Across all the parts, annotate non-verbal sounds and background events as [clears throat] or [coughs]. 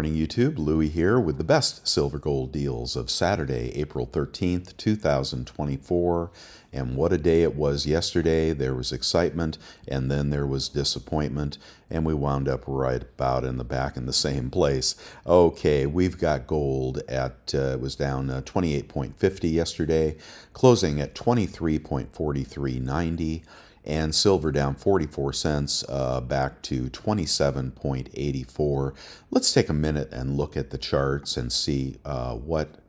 Morning YouTube, Louie here with the best silver gold deals of Saturday, April 13th, 2024. And what a day it was yesterday. There was excitement and then there was disappointment, and we wound up right about in the back in the same place. Okay, we've got gold at, uh, it was down uh, 28.50 yesterday, closing at 23.4390 and silver down 44 cents uh, back to 27.84. Let's take a minute and look at the charts and see uh, what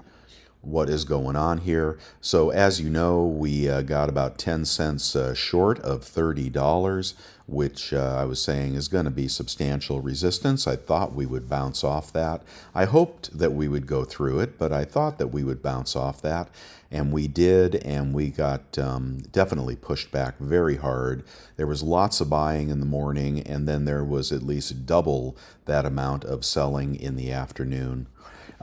what is going on here. So as you know, we uh, got about 10 cents uh, short of $30, which uh, I was saying is going to be substantial resistance. I thought we would bounce off that. I hoped that we would go through it, but I thought that we would bounce off that. And we did, and we got um, definitely pushed back very hard. There was lots of buying in the morning, and then there was at least double that amount of selling in the afternoon.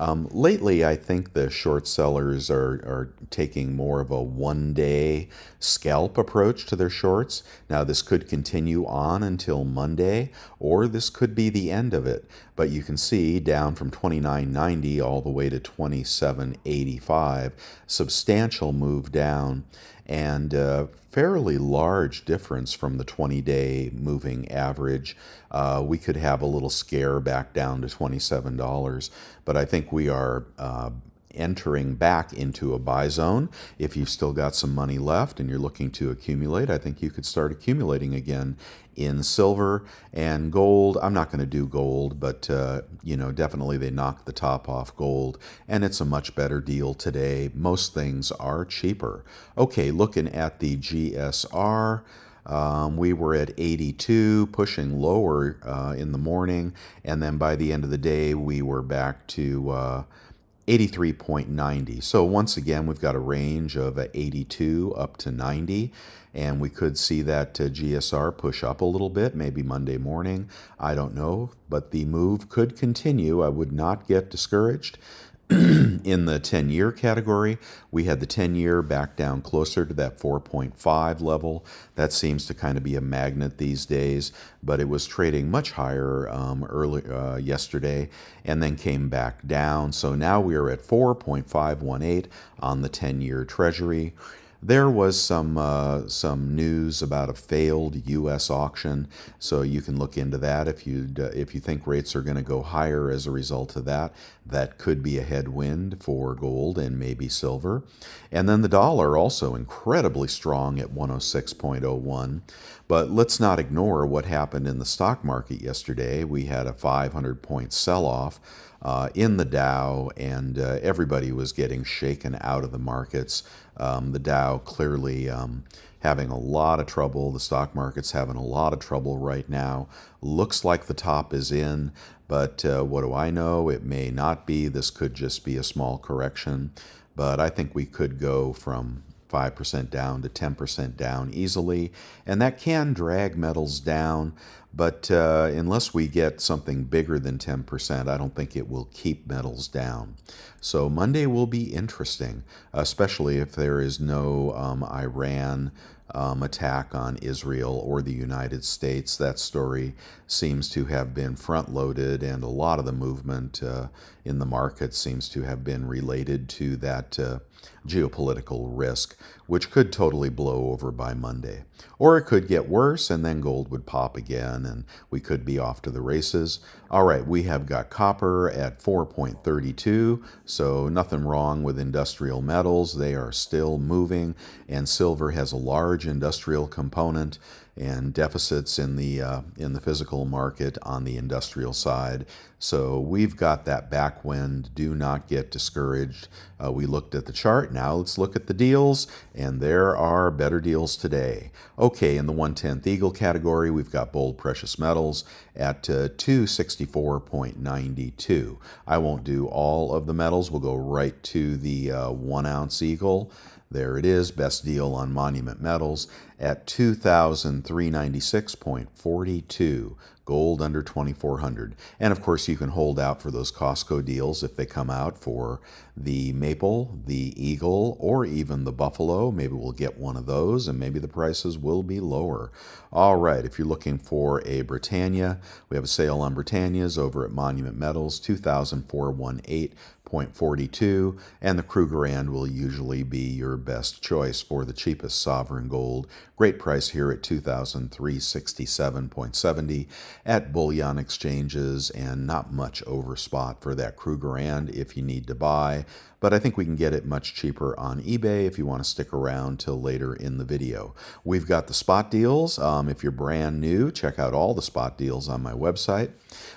Um, lately, I think the short sellers are, are taking more of a one day scalp approach to their shorts. Now, this could continue on until Monday, or this could be the end of it. But you can see down from 29.90 all the way to 27.85, substantial move down and a fairly large difference from the 20 day moving average. Uh, we could have a little scare back down to $27, but I think we are uh, entering back into a buy zone. If you've still got some money left and you're looking to accumulate, I think you could start accumulating again in silver and gold. I'm not going to do gold, but uh, you know, definitely they knocked the top off gold, and it's a much better deal today. Most things are cheaper. Okay, looking at the GSR. Um, we were at 82, pushing lower uh, in the morning, and then by the end of the day, we were back to uh, 83.90. So once again, we've got a range of 82 up to 90, and we could see that uh, GSR push up a little bit, maybe Monday morning. I don't know, but the move could continue. I would not get discouraged. [clears throat] in the 10 year category, we had the 10 year back down closer to that 4.5 level. That seems to kind of be a magnet these days, but it was trading much higher um, early uh, yesterday and then came back down. So now we are at 4.518 on the 10 year Treasury. There was some uh, some news about a failed U.S. auction, so you can look into that if you uh, if you think rates are going to go higher as a result of that. That could be a headwind for gold and maybe silver. And then the dollar also incredibly strong at 106.01. But let's not ignore what happened in the stock market yesterday. We had a 500 point sell off uh, in the Dow, and uh, everybody was getting shaken out of the markets. Um, the Dow clearly um, having a lot of trouble. The stock market's having a lot of trouble right now. Looks like the top is in, but uh, what do I know? It may not be. This could just be a small correction, but I think we could go from 5% down to 10% down easily, and that can drag metals down. But uh, unless we get something bigger than 10%, I don't think it will keep metals down. So Monday will be interesting, especially if there is no um, Iran um, attack on Israel or the United States. That story seems to have been front loaded, and a lot of the movement uh, in the market seems to have been related to that uh, geopolitical risk, which could totally blow over by Monday. Or it could get worse, and then gold would pop again, and we could be off to the races. All right, we have got copper at 4.32, so nothing wrong with industrial metals. They are still moving, and silver has a large industrial component and deficits in the uh, in the physical market on the industrial side. So we've got that backwind. Do not get discouraged. Uh, we looked at the chart. Now let's look at the deals, and there are better deals today. Okay, in the 110th Eagle category, we've got bold precious metals at uh, 264.92. I won't do all of the metals. We'll go right to the uh, one ounce Eagle. There it is, best deal on Monument Metals at 2396.42 gold under 2400 and of course you can hold out for those costco deals if they come out for the maple the eagle or even the buffalo maybe we'll get one of those and maybe the prices will be lower all right if you're looking for a britannia we have a sale on britannias over at monument metals 2418 0.42, and the Krugerrand will usually be your best choice for the cheapest sovereign gold. Great price here at 2,367.70 at bullion exchanges, and not much over spot for that Krugerrand if you need to buy but I think we can get it much cheaper on eBay if you want to stick around till later in the video. We've got the spot deals. Um, if you're brand new, check out all the spot deals on my website.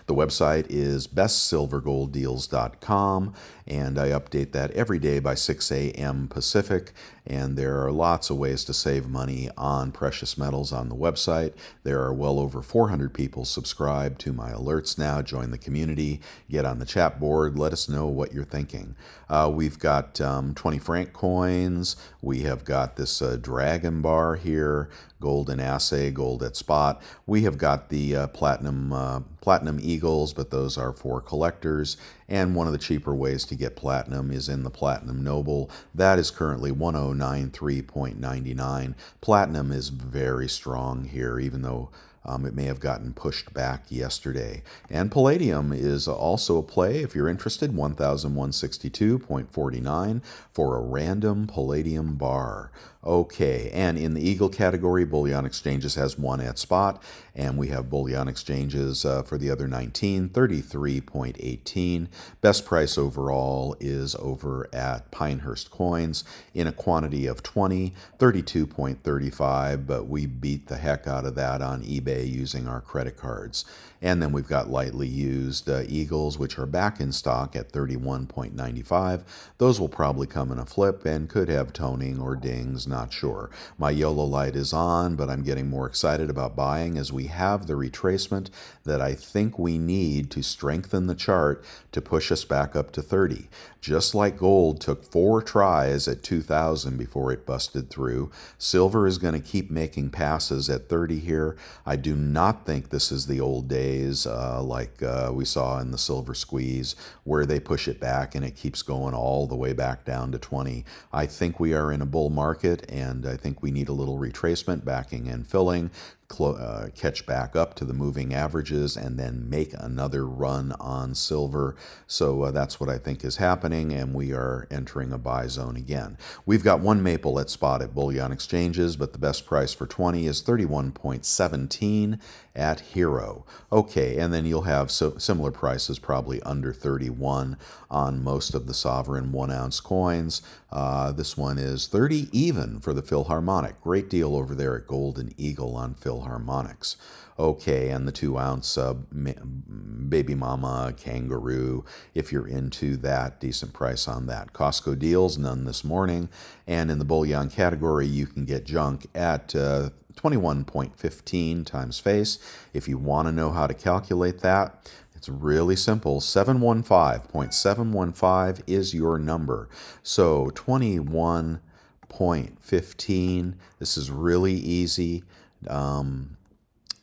The website is bestsilvergolddeals.com, and I update that every day by 6 a.m. Pacific. And there are lots of ways to save money on precious metals on the website. There are well over 400 people subscribed to my alerts now. Join the community, get on the chat board, let us know what you're thinking. Uh, we've got um, 20 franc coins. We have got this uh, dragon bar here, gold in assay, gold at spot. We have got the uh, platinum uh, platinum eagles, but those are for collectors. And one of the cheaper ways to get platinum is in the Platinum Noble. That is currently 1093.99. Platinum is very strong here, even though um, it may have gotten pushed back yesterday. And palladium is also a play if you're interested, 1162.49 for a random palladium bar. Okay, and in the Eagle category, Bullion Exchanges has one at spot, and we have Bullion Exchanges uh, for the other 19, 33.18. Best price overall is over at Pinehurst Coins in a quantity of 20, 32.35, but we beat the heck out of that on eBay using our credit cards. And then we've got lightly used uh, Eagles, which are back in stock at 31.95. Those will probably come in a flip and could have toning or dings, not sure. My YOLO light is on, but I'm getting more excited about buying as we have the retracement that I think we need to strengthen the chart to push us back up to 30. Just like gold took four tries at 2000 before it busted through, silver is going to keep making passes at 30 here. I do not think this is the old days uh, like uh, we saw in the silver squeeze where they push it back and it keeps going all the way back down to 20. I think we are in a bull market and I think we need a little retracement backing and filling uh, catch back up to the moving averages and then make another run on silver. So uh, that's what I think is happening, and we are entering a buy zone again. We've got one maple at spot at bullion exchanges, but the best price for 20 is 31.17 at Hero. Okay, and then you'll have so similar prices, probably under 31 on most of the sovereign one ounce coins. Uh, this one is 30 even for the Philharmonic. Great deal over there at Golden Eagle on Philharmonics. Okay, and the two ounce uh, baby mama kangaroo, if you're into that, decent price on that. Costco deals, none this morning. And in the bullion category, you can get junk at uh, 21.15 times face. If you want to know how to calculate that, it's really simple. 715.715 is your number. So 21.15, this is really easy. Um,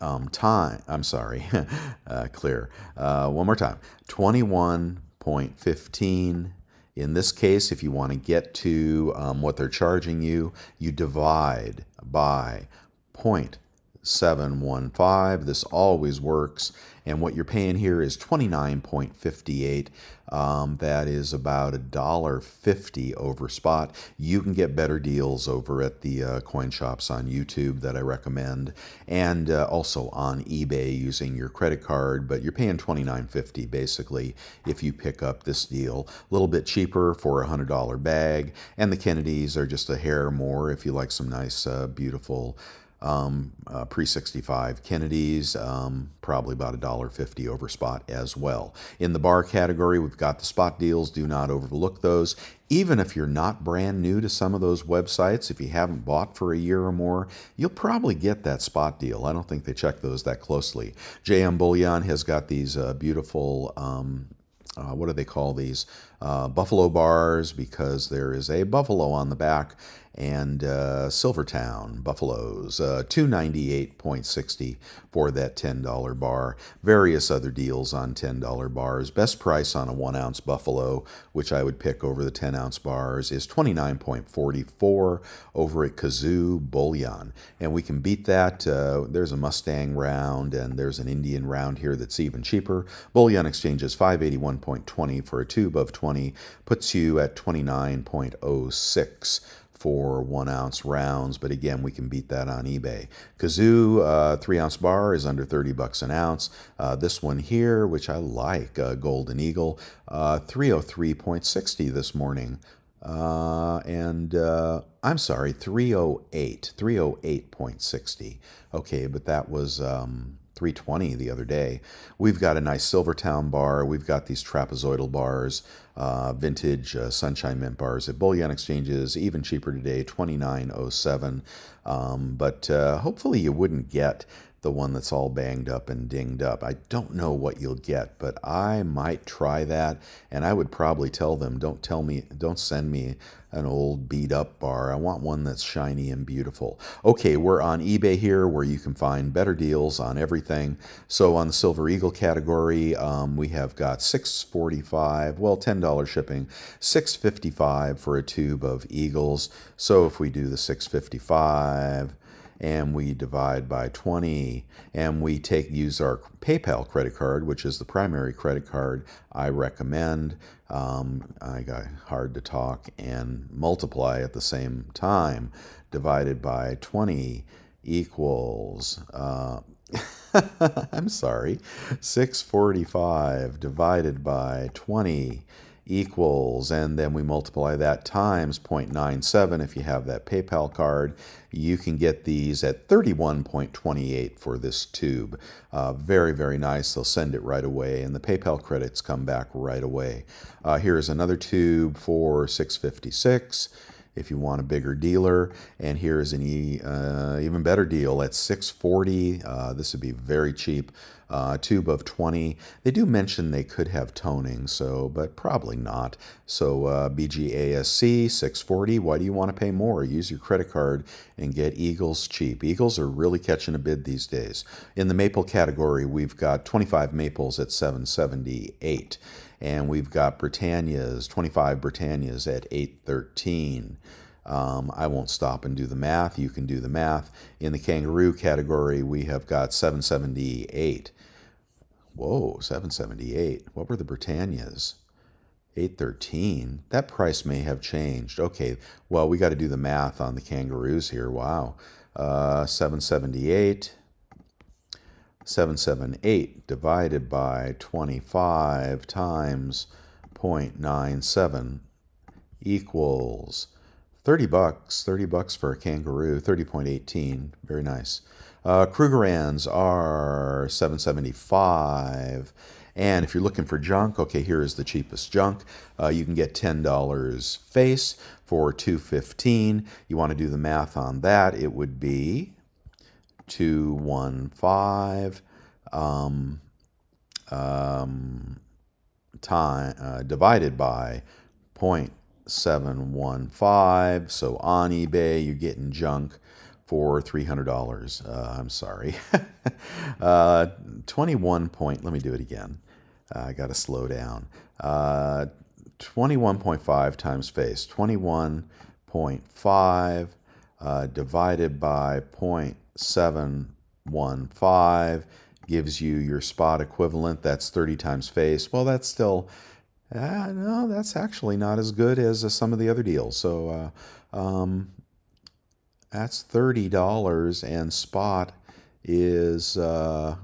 um, time, I'm sorry, [laughs] uh, clear. Uh, one more time. 21.15 in this case, if you want to get to um, what they're charging you, you divide by 0.715. This always works. And what you're paying here is 29.58. Um, that is about a dollar fifty over spot. You can get better deals over at the uh, coin shops on YouTube that I recommend, and uh, also on eBay using your credit card. But you're paying 29.50 basically if you pick up this deal. A little bit cheaper for a hundred dollar bag, and the Kennedys are just a hair more if you like some nice, uh, beautiful um, uh, pre 65 Kennedy's, um, probably about a dollar fifty over spot as well. In the bar category, we've got the spot deals. Do not overlook those. Even if you're not brand new to some of those websites, if you haven't bought for a year or more, you'll probably get that spot deal. I don't think they check those that closely. JM Bullion has got these uh, beautiful um, uh, what do they call these? Uh, buffalo bars because there is a buffalo on the back and uh, Silvertown Buffaloes, uh, 298.60 for that $10 bar. Various other deals on $10 bars. Best price on a one ounce Buffalo, which I would pick over the 10 ounce bars, is 29.44 over at Kazoo Bullion. And we can beat that. Uh, there's a Mustang round and there's an Indian round here that's even cheaper. Bullion Exchange is 581.20 for a tube of 20, puts you at 29.06 for one ounce rounds, but again, we can beat that on eBay. Kazoo uh, three ounce bar is under 30 bucks an ounce. Uh, this one here, which I like, uh, Golden Eagle, uh, 303.60 this morning. Uh, and uh, I'm sorry, 308, 308.60. Okay, but that was um, 320 the other day. We've got a nice Silvertown bar. We've got these trapezoidal bars, uh, vintage uh, Sunshine Mint bars at Bullion Exchanges, even cheaper today, 29.07. Um, but uh, hopefully you wouldn't get the one that's all banged up and dinged up. I don't know what you'll get, but I might try that, and I would probably tell them, don't tell me, don't send me an old beat up bar. I want one that's shiny and beautiful. Okay, we're on eBay here where you can find better deals on everything. So on the Silver Eagle category, um, we have got 645, well, $10 shipping, 655 for a tube of Eagles. So if we do the 655, and we divide by 20 and we take use our PayPal credit card, which is the primary credit card I recommend. Um, I got hard to talk and multiply at the same time divided by 20 equals uh, [laughs] I'm sorry 645 divided by 20 equals, and then we multiply that times 0.97 if you have that PayPal card. You can get these at 31.28 for this tube. Uh, very, very nice. They'll send it right away, and the PayPal credits come back right away. Uh, here's another tube for 656 if you want a bigger dealer. And here's an e, uh, even better deal at 640. Uh, this would be very cheap uh, tube of 20. They do mention they could have toning, so but probably not. So uh, BGASC 640. Why do you want to pay more? Use your credit card and get Eagles cheap. Eagles are really catching a bid these days. In the maple category, we've got 25 maples at 778 and we've got Britannias, 25 Britannias at 813. Um, I won't stop and do the math. You can do the math. In the kangaroo category, we have got 778. Whoa, 778. What were the Britannias? 813. That price may have changed. Okay, well, we got to do the math on the kangaroos here. Wow. Uh, 778. 778 divided by 25 times 0.97 equals 30 bucks. 30 bucks for a kangaroo. 30.18. Very nice. Uh, Krugerrands are 775. And if you're looking for junk, okay, here is the cheapest junk. Uh, you can get $10 face for 215. You want to do the math on that, it would be 215 um, um, time uh, divided by 0.715. So on eBay, you're getting junk for $300. Uh, I'm sorry. [laughs] uh, 21 point, let me do it again. Uh, I got to slow down. Uh, 21.5 times face, 21.5 uh, divided by 0.715 gives you your spot equivalent. That's 30 times face. Well, that's still, uh, no, that's actually not as good as some of the other deals. So, um, that's $30 and spot is uh,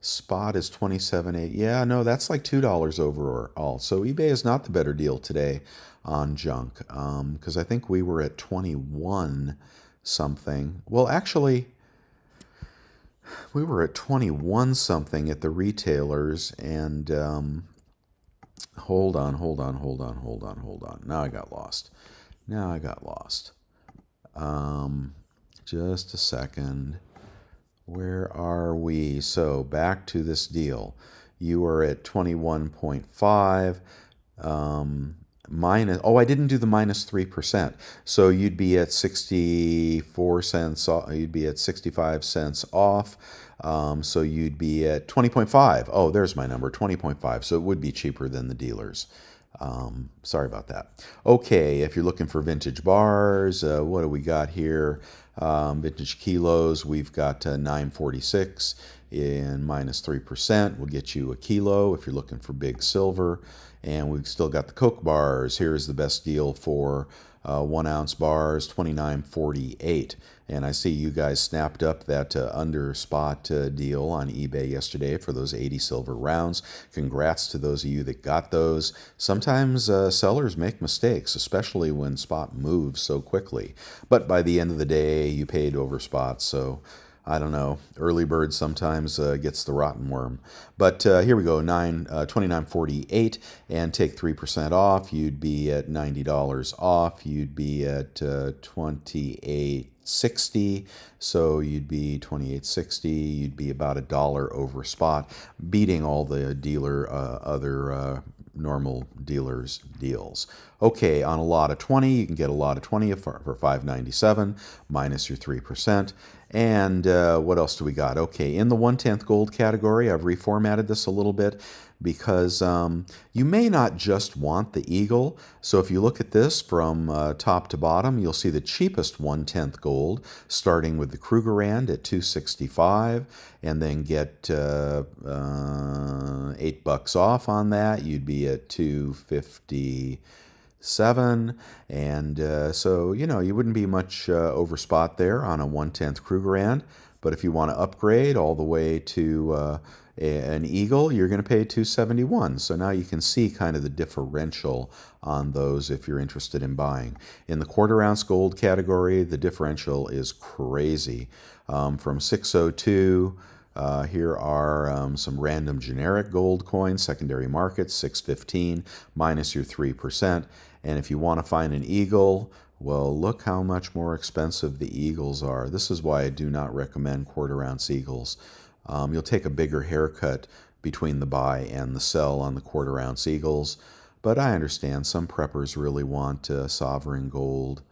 spot is 27.8 yeah no that's like $2 overall. So ebay is not the better deal today on junk because um, i think we were at 21 something. Well actually we were at 21 something at the retailers and um, hold on hold on hold on hold on hold on. Now i got lost. Now i got lost um, just a second. Where are we? So back to this deal. You are at 21.5. Um, minus oh i didn't do the minus 3% so you'd be at 64 cents you'd be at 65 cents off um, so you'd be at 20.5 oh there's my number 20.5 so it would be cheaper than the dealers um, sorry about that. Okay if you're looking for vintage bars uh, what do we got here? Um, vintage kilos we've got uh, 946 in minus 3% We'll get you a kilo if you're looking for big silver. And we've still got the Coke bars. Here's the best deal for uh, one ounce bars, 29.48. And I see you guys snapped up that uh, under spot uh, deal on eBay yesterday for those 80 silver rounds. Congrats to those of you that got those. Sometimes uh, sellers make mistakes, especially when spot moves so quickly. But by the end of the day, you paid over spot, so I don't know. Early bird sometimes uh, gets the rotten worm. But uh, here we go, nine uh, twenty nine forty eight, and take three percent off. You'd be at ninety dollars off. You'd be at uh, twenty eight sixty. So you'd be twenty eight sixty. You'd be about a dollar over spot, beating all the dealer uh, other uh, normal dealers deals. Okay, on a lot of 20, you can get a lot of 20 for, for 597 minus your 3%. And uh, what else do we got? Okay, in the 1 10th gold category, I've reformatted this a little bit because um, you may not just want the eagle. So if you look at this from uh, top to bottom, you'll see the cheapest 1 10th gold, starting with the Krugerrand at 265 and then get uh, uh, 8 bucks off on that. You'd be at 250 seven, and uh, so you know you wouldn't be much uh, over spot there on a one tenth Krugerrand. But if you want to upgrade all the way to uh, an Eagle, you're going to pay 271. So now you can see kind of the differential on those if you're interested in buying. In the quarter ounce gold category, the differential is crazy. Um, from 602 uh, here are um, some random generic gold coins, secondary markets, 615 minus your 3%. And if you want to find an eagle, well, look how much more expensive the eagles are. This is why I do not recommend quarter ounce eagles. Um, you'll take a bigger haircut between the buy and the sell on the quarter ounce eagles, but I understand some preppers really want uh, sovereign gold.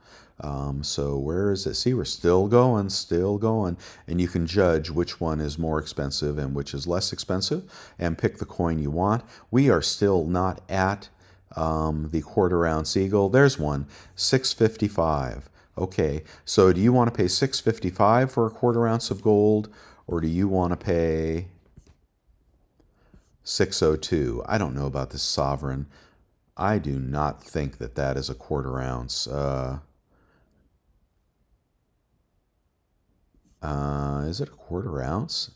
Um, so where is it? See, we're still going, still going. And you can judge which one is more expensive and which is less expensive and pick the coin you want. We are still not at um, the quarter ounce eagle. There's one, 655. Okay, so do you want to pay 655 for a quarter ounce of gold or do you want to pay 602? I don't know about this sovereign. I do not think that that is a quarter ounce. Uh, uh, is it a quarter ounce?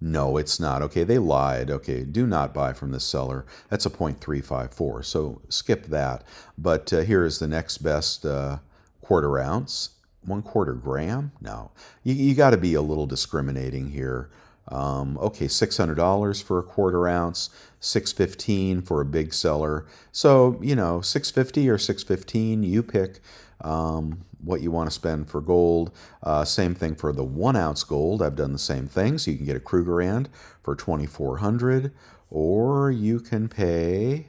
No, it's not. Okay, they lied. Okay, do not buy from the seller. That's a 0.354, so skip that. But uh, here is the next best uh, quarter ounce. One quarter gram? No. You, you got to be a little discriminating here. Um, okay, $600 for a quarter ounce, 615 for a big seller. So, you know, 650 or 615, you pick. Um, what you want to spend for gold. Uh, same thing for the one ounce gold. I've done the same thing. So you can get a Krugerrand for 2400 or you can pay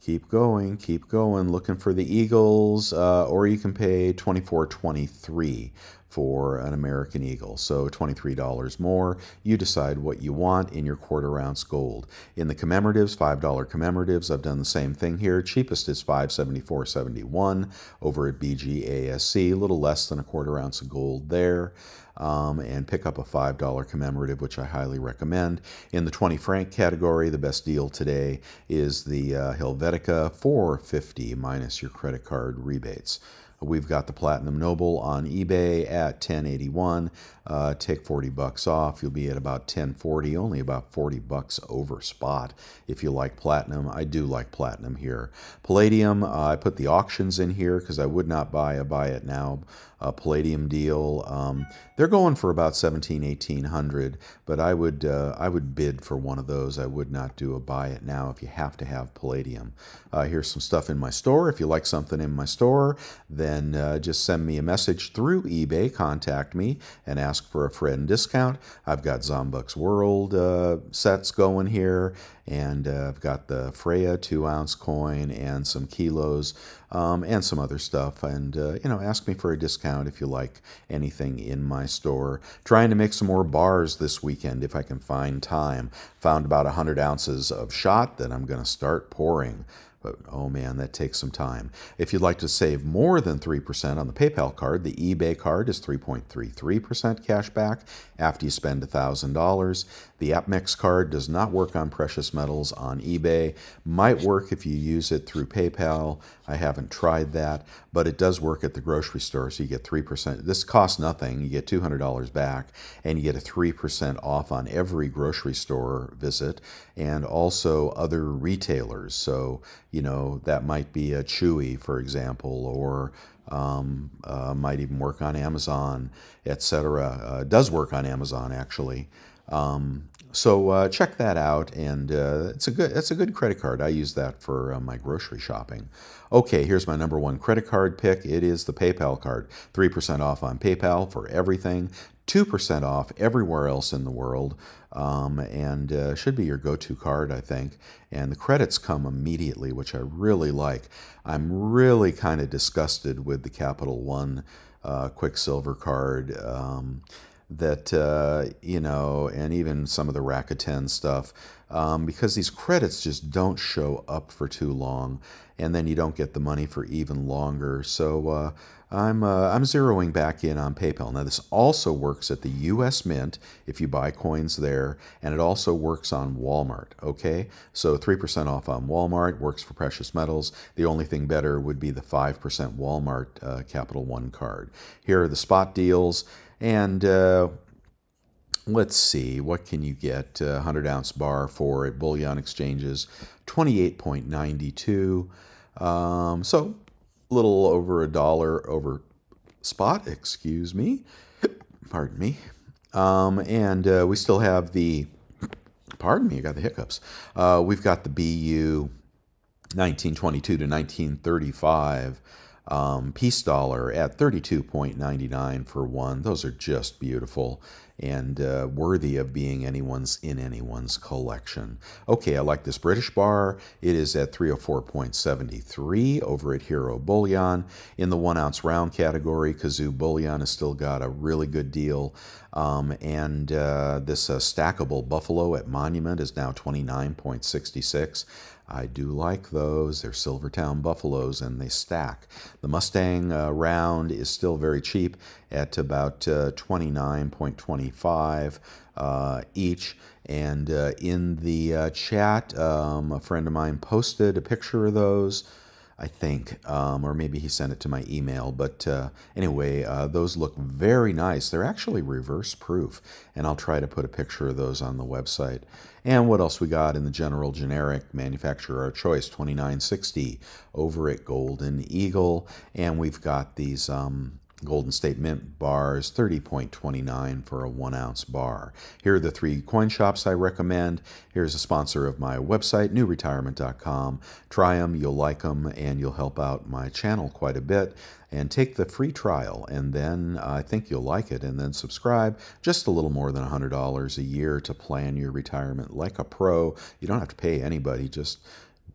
keep going, keep going, looking for the Eagles, uh, or you can pay 24.23 for an American Eagle. So $23 more. You decide what you want in your quarter ounce gold. In the commemoratives, $5 commemoratives, I've done the same thing here. Cheapest is 574.71 over at BGASC, a little less than a quarter ounce of gold there um, and pick up a $5 commemorative, which I highly recommend. In the 20 franc category, the best deal today is the uh, Helvetica 450 minus your credit card rebates. We've got the Platinum Noble on eBay at 1081. Uh, take 40 bucks off. You'll be at about 1040, only about 40 bucks over spot if you like platinum. I do like platinum here. Palladium, uh, I put the auctions in here because I would not buy a buy it now a palladium deal. Um, they're going for about 17, 1800, but I would uh, I would bid for one of those. I would not do a buy it now if you have to have palladium. Uh, here's some stuff in my store. If you like something in my store, then uh, just send me a message through eBay, contact me, and ask for a friend discount. I've got Zombucks World uh, sets going here, and uh, I've got the Freya two ounce coin and some kilos um, and some other stuff. And, uh, you know, ask me for a discount if you like anything in my store. Trying to make some more bars this weekend if I can find time. Found about 100 ounces of shot that I'm going to start pouring. But oh man, that takes some time. If you'd like to save more than 3% on the PayPal card, the eBay card is 3.33% cash back after you spend $1,000. The Amex card does not work on precious metals on eBay. Might work if you use it through PayPal. I haven't tried that, but it does work at the grocery store. So you get 3%. This costs nothing. You get $200 back and you get a 3% off on every grocery store visit and also other retailers. So, you know, that might be a Chewy, for example, or um, uh, might even work on Amazon, etc. Uh, does work on Amazon actually. Um, so uh, check that out, and uh, it's a good it's a good credit card. I use that for uh, my grocery shopping. Okay, here's my number one credit card pick. It is the PayPal card. Three percent off on PayPal for everything. 2% off everywhere else in the world, um, and uh, should be your go to card, I think. And the credits come immediately, which I really like. I'm really kind of disgusted with the Capital One uh, Quicksilver card. Um, that, uh, you know, and even some of the Rakuten stuff, um, because these credits just don't show up for too long, and then you don't get the money for even longer. So, uh, I'm, uh, I'm zeroing back in on PayPal. Now, this also works at the US Mint if you buy coins there, and it also works on Walmart, okay? So 3% off on Walmart works for precious metals. The only thing better would be the 5% Walmart uh, Capital One card. Here are the spot deals, and uh, let's see, what can you get? 100 ounce bar for at bullion exchanges, 28.92. Um, so little over a dollar over spot, excuse me. [coughs] Pardon me. Um, and uh, we still have the, pardon me, I got the hiccups. Uh, we've got the BU 1922 to 1935 um, peace dollar at 32.99 for one. Those are just beautiful and uh, worthy of being anyone's in anyone's collection. Okay, I like this British bar. It is at 304.73 over at Hero Bullion. In the one ounce round category, Kazoo Bullion has still got a really good deal. Um, and uh, this uh, stackable Buffalo at Monument is now 29.66. I do like those. They're Silvertown Buffaloes and they stack. The Mustang uh, round is still very cheap at about uh, 29.25 uh, each. And uh, in the uh, chat, um, a friend of mine posted a picture of those. I think, um, or maybe he sent it to my email. But uh, anyway, uh, those look very nice. They're actually reverse proof, and I'll try to put a picture of those on the website. And what else we got in the general generic manufacturer our choice 2960 over at Golden Eagle, and we've got these um, Golden State Mint bars, 30.29 for a one ounce bar. Here are the three coin shops I recommend. Here's a sponsor of my website, newretirement.com. Try them, you'll like them, and you'll help out my channel quite a bit. And take the free trial, and then I think you'll like it. And then subscribe just a little more than $100 a year to plan your retirement like a pro. You don't have to pay anybody, just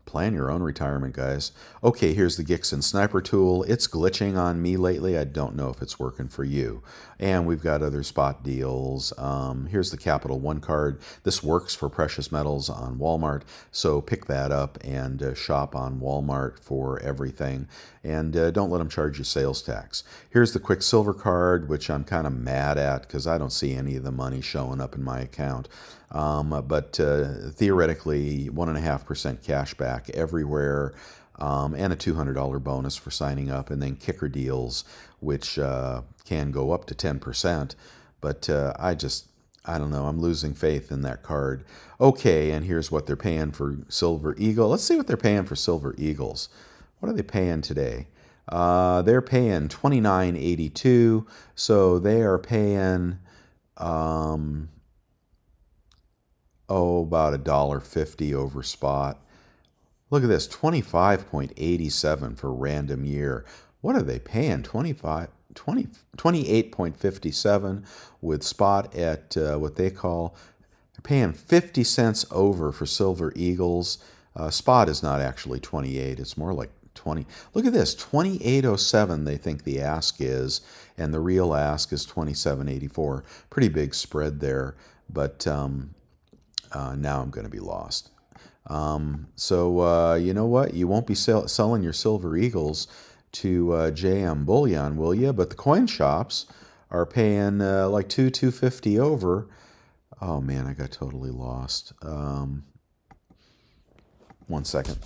plan your own retirement, guys. Okay, here's the Gixen sniper tool. It's glitching on me lately. I don't know if it's working for you. And we've got other spot deals. Um, here's the Capital One card. This works for precious metals on Walmart, so pick that up and uh, shop on Walmart for everything. And uh, don't let them charge you sales tax. Here's the Quicksilver card, which I'm kind of mad at because I don't see any of the money showing up in my account. Um, but uh, theoretically, 1.5% cash back everywhere. Um, and a $200 bonus for signing up, and then kicker deals, which uh, can go up to 10%. But uh, I just, I don't know, I'm losing faith in that card. Okay, and here's what they're paying for Silver Eagle. Let's see what they're paying for Silver Eagles. What are they paying today? Uh, they're paying 29.82, so they are paying um, oh, about a dollar fifty over spot. Look at this, 25.87 for random year. what are they paying? 25, 20, 28.57 with spot at uh, what they call, they're paying 50 cents over for Silver Eagles. Uh, spot is not actually 28, it's more like 20. Look at this, 2807 they think the ask is, and the real ask is 2784. Pretty big spread there, but um, uh, now I'm going to be lost. Um, so uh, you know what? You won't be sell selling your Silver Eagles to uh, JM Bullion, will you? But the coin shops are paying uh, like two two fifty over. Oh man, I got totally lost. Um, one second.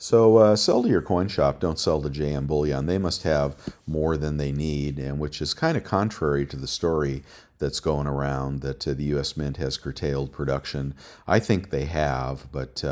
So uh, sell to your coin shop, don't sell to JM Bullion. They must have more than they need, and which is kind of contrary to the story that's going around that uh, the U.S. Mint has curtailed production. I think they have, but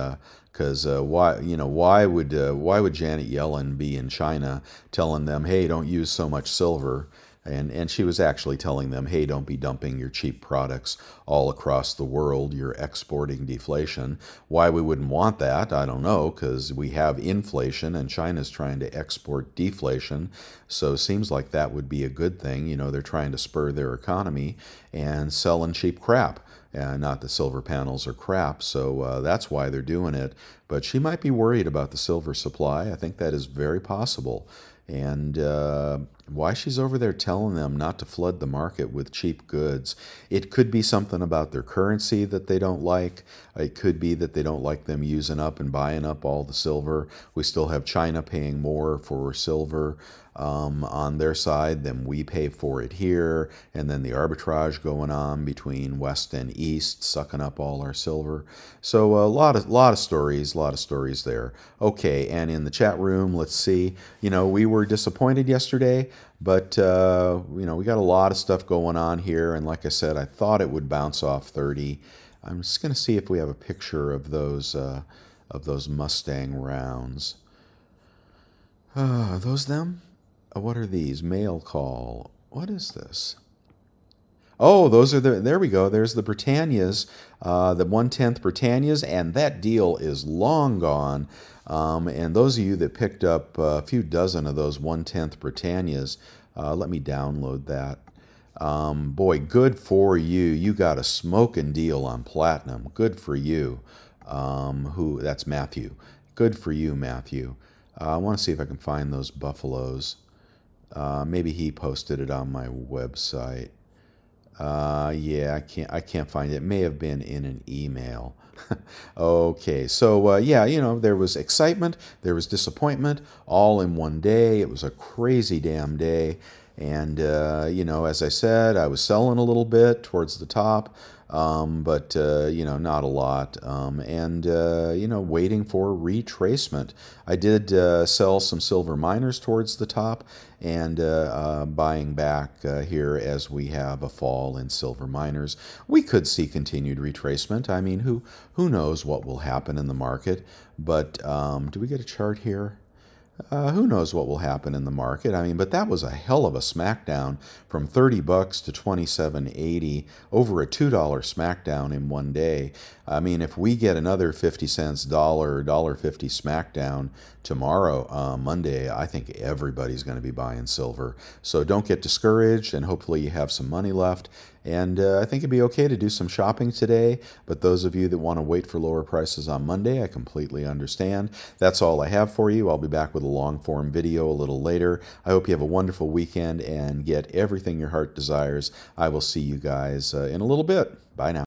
because uh, uh, why you know why would uh, why would Janet Yellen be in China telling them, hey, don't use so much silver? And, and she was actually telling them, hey, don't be dumping your cheap products all across the world. You're exporting deflation. Why we wouldn't want that, I don't know, because we have inflation and China's trying to export deflation. So it seems like that would be a good thing. You know, they're trying to spur their economy and selling cheap crap. Uh, not the silver panels are crap, so uh, that's why they're doing it. But she might be worried about the silver supply. I think that is very possible and uh, why she's over there telling them not to flood the market with cheap goods. It could be something about their currency that they don't like. It could be that they don't like them using up and buying up all the silver. We still have China paying more for silver um, on their side than we pay for it here, and then the arbitrage going on between West and East, sucking up all our silver. So a lot of lot of stories, a lot of stories there. Okay, and in the chat room, let's see. You know, we were disappointed yesterday, but uh, you know, we got a lot of stuff going on here, and like I said, I thought it would bounce off 30. I'm just going to see if we have a picture of those uh, of those Mustang rounds. [sighs] Uh, those them? Uh, what are these? Mail call. What is this? Oh, those are the, there we go. There's the Britannias, uh, the one-tenth Britannias, and that deal is long gone. Um, and those of you that picked up a few dozen of those one-tenth Britannias, uh, let me download that. Um, boy, good for you. You got a smoking deal on platinum. Good for you. Um, who? That's Matthew. Good for you, Matthew. Uh, I want to see if I can find those buffaloes. Uh, maybe he posted it on my website. Uh, yeah, I can't. I can't find it. it may have been in an email. [laughs] okay, so uh, yeah, you know, there was excitement, there was disappointment, all in one day. It was a crazy damn day, and uh, you know, as I said, I was selling a little bit towards the top um, but uh, you know, not a lot. Um, and uh, you know, waiting for retracement. I did uh, sell some silver miners towards the top, and uh, uh, buying back uh, here as we have a fall in silver miners. We could see continued retracement. I mean, who who knows what will happen in the market? But um, do we get a chart here? Uh, who knows what will happen in the market? I mean, but that was a hell of a smackdown from 30 bucks to 27.80 over a $2 smackdown in one day. I mean, if we get another 50 cents dollar, dollar 50 smackdown tomorrow, uh, Monday, I think everybody's going to be buying silver. So don't get discouraged, and hopefully you have some money left. And uh, I think it'd be okay to do some shopping today. But those of you that want to wait for lower prices on Monday, I completely understand. That's all I have for you. I'll be back with a long form video a little later. I hope you have a wonderful weekend and get everything your heart desires. I will see you guys uh, in a little bit. Bye now.